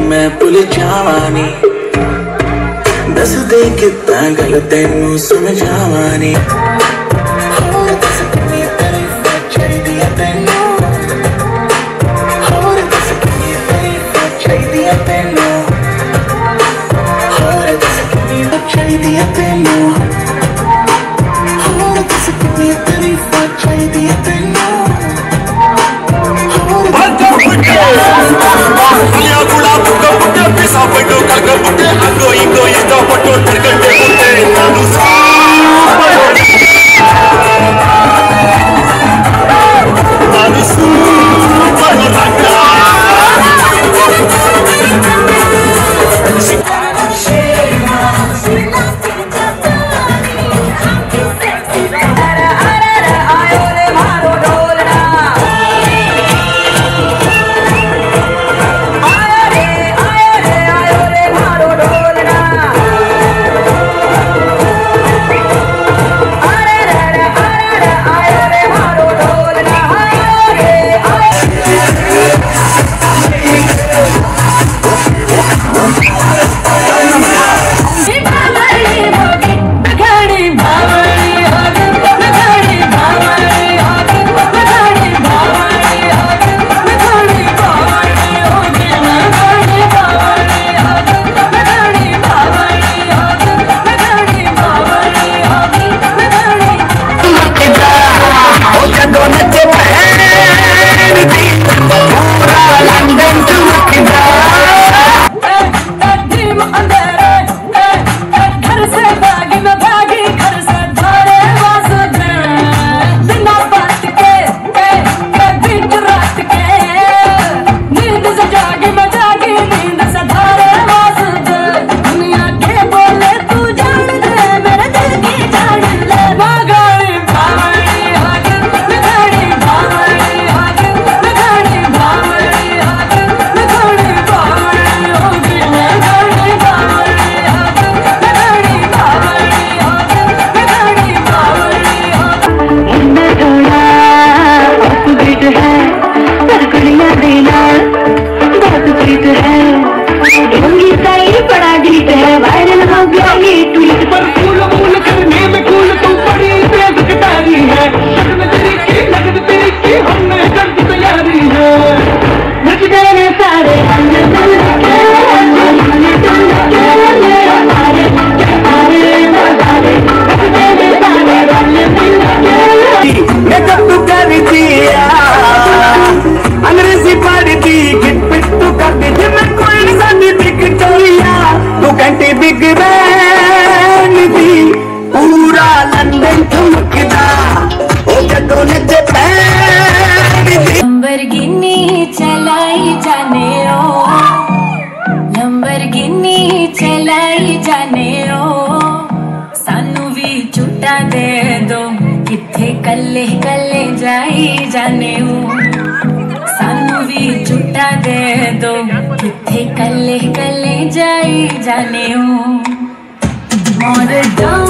मैं ਭੁੱਲ ਜਾਵਾਂ ਨੀ ਦੱਸ ਦੇ ਕਿੱਦਾਂ ਗੱਲ ਤੈਨੂੰ ਸਮਝਾਵਾਂ ਨੀ ਤੈਨੂੰ ਹੋਰ ਦੱਸ ਕਿੰਨੀ ਤਾਰੀਫਾਂ ਚਾਹੀਦੀ ਤੈਨੂੰ इथे कले कले जाई जाने सानू भी झूठा दे दो। इथे कले कले जाई जाने मोर डाउन